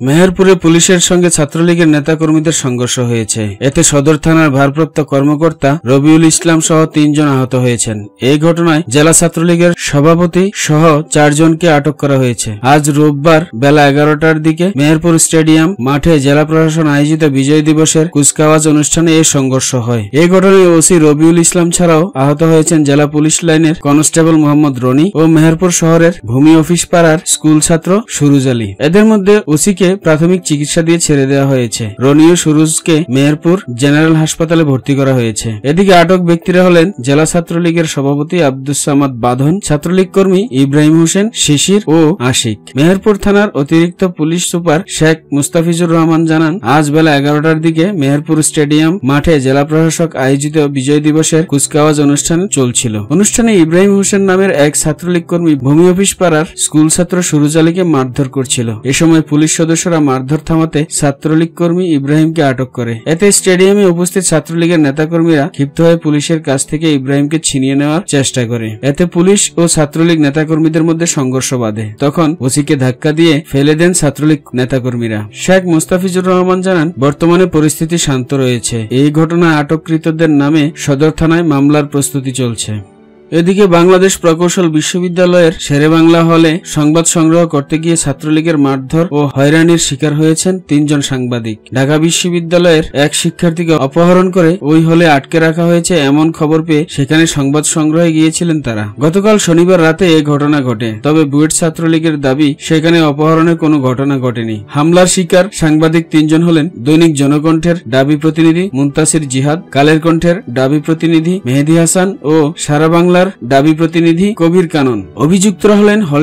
মেহেরপুরে পুলিশের সঙ্গে ছাত্রলীগের নেতাকর্মীদের সংঘর্ষ হয়েছে। এতে সদর থানার ভারপ্রাপ্ত কর্মকর্তা রবিউল ইসলাম সহ তিনজন আহত হয়েছেন। এই ঘটনায় জেলা ছাত্রলীগের সভাপতি সহ চারজনকে আটক করা হয়েছে। আজ রোববার বেলা এগারোটার দিকে মেহেরপুর স্টেডিয়াম মাঠে জেলা প্রশাসন আয়োজিত বিজয় দিবসের কুচকাওয়াজ অনুষ্ঠানে এই সংঘর্ষ হয়। এই ঘটনায় ওসি রবিউল ইসলাম ছাড়াও আহত হয়েছেন জেলা পুলিশ লাইনের কনস্টেবল মোহাম্মদ রনি ও মেহেরপুর শহরের ভূমি অফিস পাড়ার স্কুল ছাত্র সুরুজ আলী। এদের মধ্যে ওসিকে প্রাথমিক চিকিৎসা দিয়ে ছেড়ে দেওয়া হয়েছে। রনি ও সুরুজকে মেহেরপুর জেনারেল হাসপাতালে ভর্তি করা হয়েছে। এদিকে আটক ব্যক্তিরা হলেন জেলা ছাত্রলীগের সভাপতি আব্দুস সামাদ বাঁধন, ছাত্রলীগ কর্মী ইব্রাহিম হোসেন, শিশির ও আশিক। মেহেরপুর থানার অতিরিক্ত পুলিশ সুপার শেখ মুস্তাফিজুর রহমান জানান, আজ বেলা এগারোটার দিকে মেহেরপুর স্টেডিয়াম মাঠে জেলা প্রশাসক আয়োজিত বিজয় দিবসের কুচকাওয়াজ অনুষ্ঠান চলছিল। অনুষ্ঠানে ইব্রাহিম হোসেন নামের এক ছাত্রলীগ কর্মী ভূমি অফিস পাড়ার স্কুল ছাত্র সুরুজ আলীকে মারধর করছিল। এ সময় পুলিশ সদস্যরা মারধর থামাতে ছাত্রলীগ কর্মী ইব্রাহিমকে আটক করে। এতে স্টেডিয়ামে উপস্থিত ছাত্রলীগের নেতাকর্মীরা ক্ষিপ্ত হয়ে পুলিশের কাছ থেকে ইব্রাহিমকে ছিনিয়ে নেওয়ার চেষ্টা করে। এতে পুলিশ ও ছাত্রলীগ নেতাকর্মীদের মধ্যে সংঘর্ষ বাঁধে। তখন ওসিকে ধাক্কা দিয়ে ফেলে দেন ছাত্রলীগ নেতাকর্মীরা। শেখ মুস্তাফিজুর রহমান জানান, বর্তমানে পরিস্থিতি শান্ত রয়েছে। এই ঘটনায় আটককৃতদের নামে সদর থানায় মামলার প্রস্তুতি চলছে। এদিকে বাংলাদেশ প্রকৌশল বিশ্ববিদ্যালয়ের শেরে বাংলা হলে সংবাদ সংগ্রহ করতে গিয়ে ছাত্রলীগের মারধর ও হয়রানির শিকার হয়েছেন তিনজন সাংবাদিক। ঢাকা বিশ্ববিদ্যালয়ের এক শিক্ষার্থীকে অপহরণ করে ওই হলে আটকে রাখা হয়েছে এমন খবর পেয়ে সেখানে সংবাদ সংগ্রহে গিয়েছিলেন তারা। গতকাল শনিবার রাতে এ ঘটনা ঘটে, তবে বুয়েট ছাত্রলীগের দাবি সেখানে অপহরণের কোনো ঘটনা ঘটেনি। হামলার শিকার সাংবাদিক তিনজন হলেন দৈনিক জনকণ্ঠের দাবি প্রতিনিধি মুন্তাসির জিহাদ, কালের কণ্ঠের দাবি প্রতিনিধি মেহেদি হাসান ও সারা বাংলা বাংলার দাবি প্রতিনিধি কবির কানন। অভিযুক্তরা হলেন হল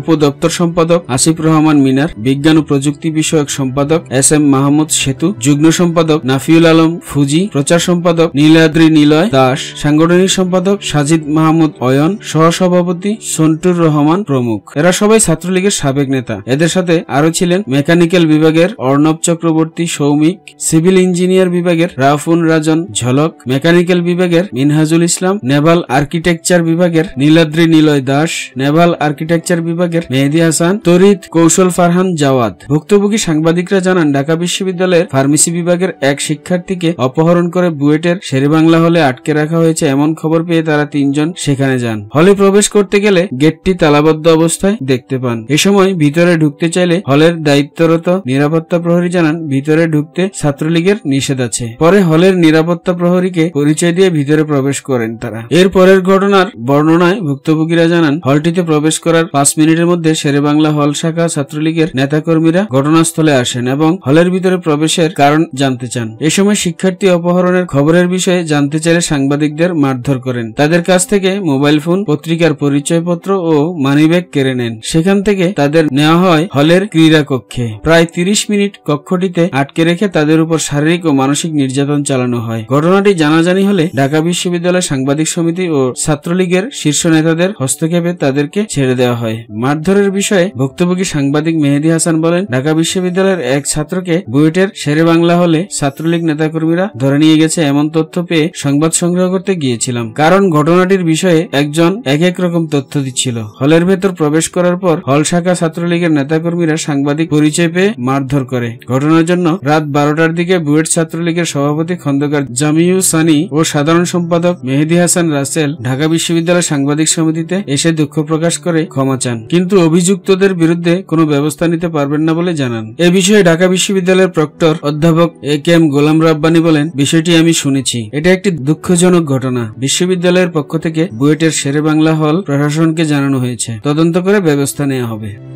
উপদপ্তর সম্পাদক আসিফ রহমান মিনার, বিজ্ঞান ও প্রযুক্তি বিষয়ক সম্পাদক এস এম মাহমুদ সেতু, যুগ্ম সম্পাদক নাফিউল আলম ফুজি, প্রচার সম্পাদক নীলাদ্রি নিলয় দাস, সাংগঠনিক সম্পাদক সাজিদ মাহমুদ অয়ন, সহসভাপতি সন্টুর রহমান প্রমুখ। এরা সবাই ছাত্রলীগের সাবেক নেতা। এদের সাথে আরও ছিলেন মেকানিক্যাল বিভাগের অর্ণব চক্রবর্তী সৌমিক, সিভিল ইঞ্জিনিয়ার বিভাগের রাফুন রাজন ঝলক, মেকানিক্যাল বিভাগের Minhajul Islam, naval architect architecture বিভাগের নীলাদ্রি নিলয় দাস, নেভাল আর্কিটেকচার বিভাগের মেহেদি হাসান, তরিত কৌশল ফারহান জাওয়াদ ভুক্তভোগী সাংবাদিকরা জানান, ঢাকা বিশ্ববিদ্যালয়ের ফার্মেসি বিভাগের এক শিক্ষার্থীকে অপহরণ করে বুয়েটের শেরেবাংলা হলে আটকে রাখা হয়েছে এমন খবর পেয়ে তারা তিনজন সেখানে যান। হলে প্রবেশ করতে গেলে গেটটি তালাবদ্ধ অবস্থায় দেখতে পান। এ সময় ভিতরে ঢুকতে চাইলে হলের দায়িত্বরত নিরাপত্তা প্রহরী জানান, ভিতরে ঢুকতে ছাত্রলীগের নিষেধ আছে। পরে হলের নিরাপত্তা প্রহরীকে পরিচয় দিয়ে ভিতরে প্রবেশ করেন তারা। এর পরের ঘটনা ঘটনার বর্ণনায় ভুক্তভোগীরা জানান, হলটিতে প্রবেশ করার পাঁচ মিনিটের মধ্যে শেরেবাংলা হল শাখা ছাত্রলীগের নেতাকর্মীরা ঘটনাস্থলে আসেন এবং হলের ভিতরে প্রবেশের কারণ জানতে চান। এ সময় শিক্ষার্থী অপহরণের খবরের বিষয়ে জানতে চাইলে সাংবাদিকদের মারধর করেন। তাদের কাছ থেকে মোবাইল ফোন, পত্রিকার পরিচয়পত্র ও মানিব্যাগ কেড়ে নেন। সেখান থেকে তাদের নেওয়া হয় হলের ক্রীড়া কক্ষে প্রায় তিরিশ মিনিট কক্ষটিতে আটকে রেখে তাদের উপর শারীরিক ও মানসিক নির্যাতন চালানো হয়। ঘটনাটি জানাজানি হলে ঢাকা বিশ্ববিদ্যালয় সাংবাদিক সমিতি ও ছাত্রলীগের শীর্ষ নেতাদের হস্তক্ষেপে তাদেরকে ছেড়ে দেওয়া হয়। মারধরের বিষয়ে ভুক্তভোগী সাংবাদিক মেহেদি হাসান বলেন, ঢাকা বিশ্ববিদ্যালয়ের এক ছাত্রকে বুয়েটের শেরে বাংলা হলে ছাত্রলীগ নেতাকর্মীরা ধরে নিয়ে গেছে এমন তথ্য পেয়ে সংবাদ সংগ্রহ করতে গিয়েছিলাম। কারণ ঘটনাটির বিষয়ে একজন এক এক রকম তথ্য দিচ্ছিল। হলের ভেতর প্রবেশ করার পর হল শাখা ছাত্রলীগের নেতাকর্মীরা সাংবাদিক পরিচয় পেয়ে মারধর করে। ঘটনার জন্য রাত বারোটার দিকে বুয়েট ছাত্রলীগের সভাপতি খন্দকার জামিউ সানি ও সাধারণ সম্পাদক মেহেদি হাসান রাসেল ঢাকা ঢাকা বিশ্ববিদ্যালয় সাংবাদিক সমিতিতে এসে দুঃখ প্রকাশ করে ক্ষমা চান। কিন্তু অভিযুক্তদের বিরুদ্ধে কোনো ব্যবস্থা নিতে পারবেন না বলে জানান। এ বিষয়ে ঢাকা বিশ্ববিদ্যালয়ের প্রক্টর অধ্যাপক এ কে এম গোলাম রাব্বানি বলেন, বিষয়টি আমি শুনেছি। এটা একটি দুঃখজনক ঘটনা। বিশ্ববিদ্যালয়ের পক্ষ থেকে বুয়েটের শেরে বাংলা হল প্রশাসনকে জানানো হয়েছে। তদন্ত করে ব্যবস্থা নেওয়া হবে।